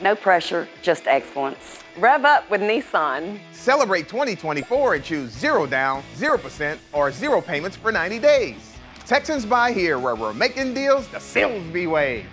No pressure, just excellence. Rev up with Nissan. Celebrate 2024 and choose zero down, 0% or zero payments for 90 days. Texans buy here where we're making deals the Silsbee way.